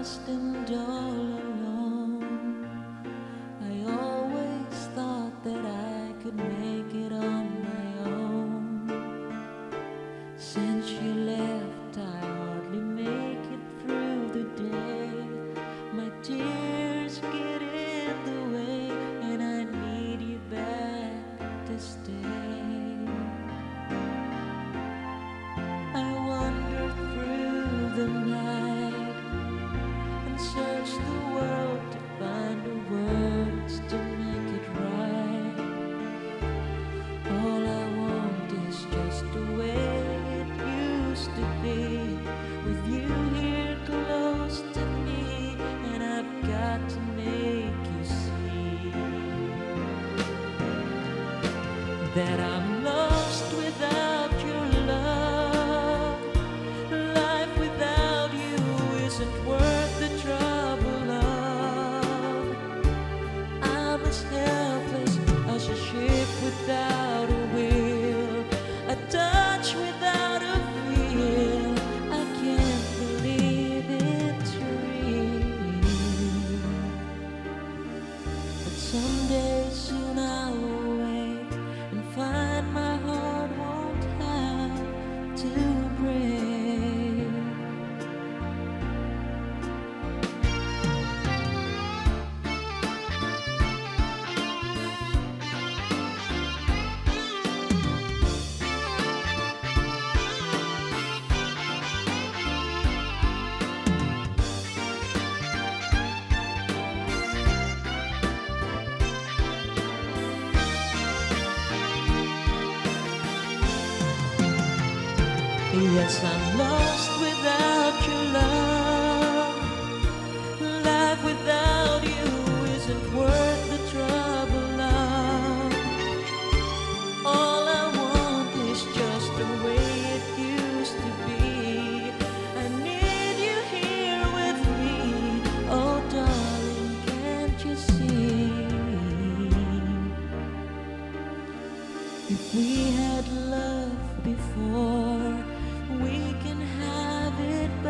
lost and all search the world to find the words to make it right. All I want is just the way it used to be, with you here close to me, and I've got to make you see that I'm lost without 참 대신 하 Yes, I'm lost without your love. Life without you isn't worth the trouble of. All I want is just the way it used to be. I need you here with me. Oh, darling, can't you see? If we had love before, we can have it back.